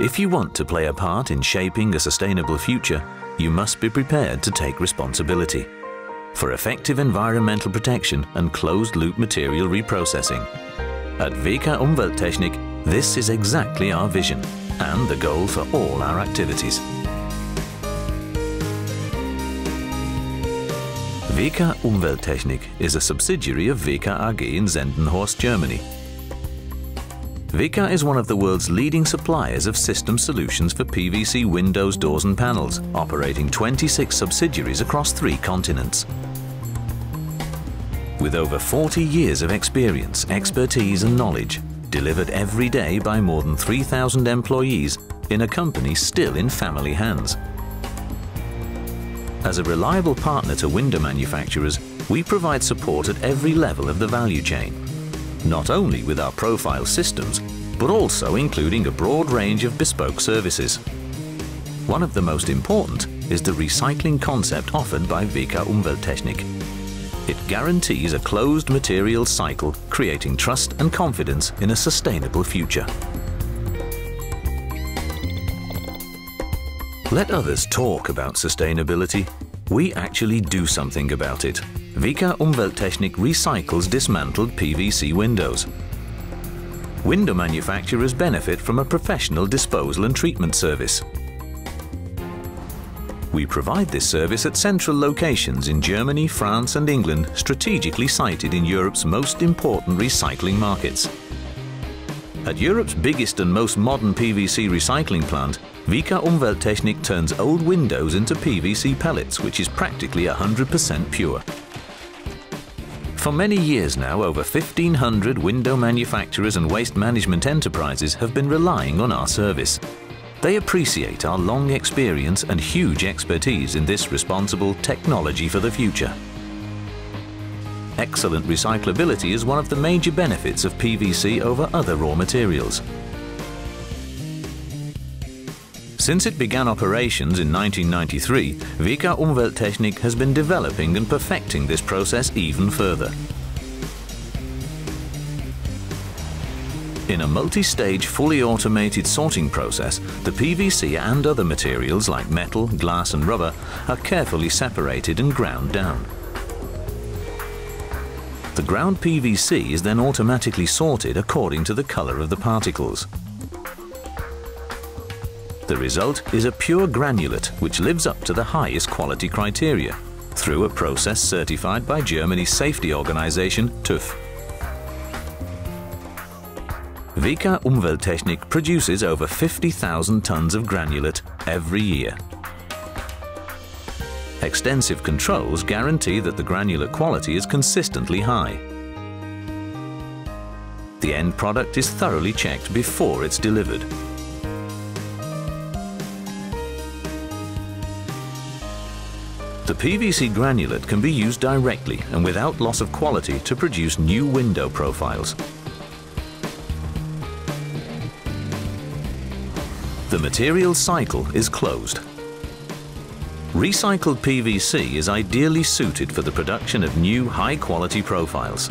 If you want to play a part in shaping a sustainable future, you must be prepared to take responsibility for effective environmental protection and closed-loop material reprocessing. At VEKA Umwelttechnik, this is exactly our vision and the goal for all our activities. VEKA Umwelttechnik is a subsidiary of VEKA AG in Sendenhorst, Germany. VEKA is one of the world's leading suppliers of system solutions for PVC windows, doors and panels, operating 26 subsidiaries across three continents. With over 40 years of experience, expertise and knowledge, delivered every day by more than 3,000 employees in a company still in family hands. As a reliable partner to window manufacturers, we provide support at every level of the value chain, not only with our profile systems, but also including a broad range of bespoke services. One of the most important is the recycling concept offered by VEKA Umwelttechnik. It guarantees a closed materials cycle, creating trust and confidence in a sustainable future. Let others talk about sustainability. We actually do something about it. VEKA Umwelttechnik recycles dismantled PVC windows. Window manufacturers benefit from a professional disposal and treatment service. We provide this service at central locations in Germany, France and England, strategically sited in Europe's most important recycling markets. At Europe's biggest and most modern PVC recycling plant, VEKA Umwelttechnik turns old windows into PVC pellets, which is practically 100% pure. For many years now, over 1,500 window manufacturers and waste management enterprises have been relying on our service. They appreciate our long experience and huge expertise in this responsible technology for the future. Excellent recyclability is one of the major benefits of PVC over other raw materials. Since it began operations in 1993, VEKA Umwelttechnik has been developing and perfecting this process even further. In a multi-stage, fully automated sorting process, the PVC and other materials like metal, glass and rubber are carefully separated and ground down. The ground PVC is then automatically sorted according to the colour of the particles. The result is a pure granulate which lives up to the highest quality criteria through a process certified by Germany's safety organization TÜV. VEKA Umwelttechnik produces over 50,000 tons of granulate every year. Extensive controls guarantee that the granular quality is consistently high. The end product is thoroughly checked before it's delivered. The PVC granulate can be used directly and without loss of quality to produce new window profiles. The material cycle is closed. Recycled PVC is ideally suited for the production of new high-quality profiles.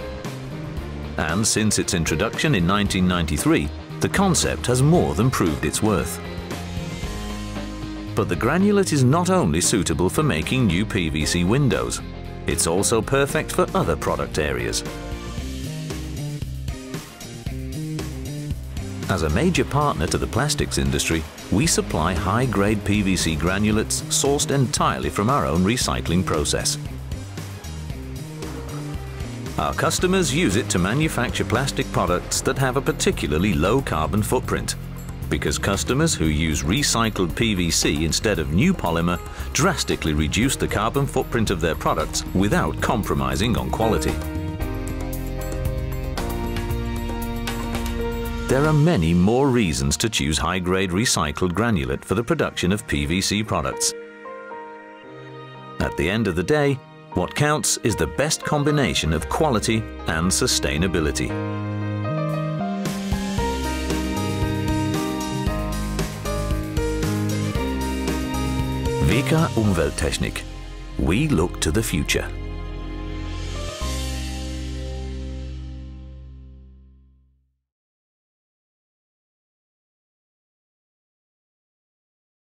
And since its introduction in 1993, the concept has more than proved its worth. But the granulate is not only suitable for making new PVC windows, it's also perfect for other product areas. As a major partner to the plastics industry, we supply high-grade PVC granulates sourced entirely from our own recycling process. Our customers use it to manufacture plastic products that have a particularly low carbon footprint because customers who use recycled PVC instead of new polymer drastically reduce the carbon footprint of their products without compromising on quality. There are many more reasons to choose high-grade recycled granulate for the production of PVC products. At the end of the day, what counts is the best combination of quality and sustainability. VEKA Umwelttechnik. We look to the future.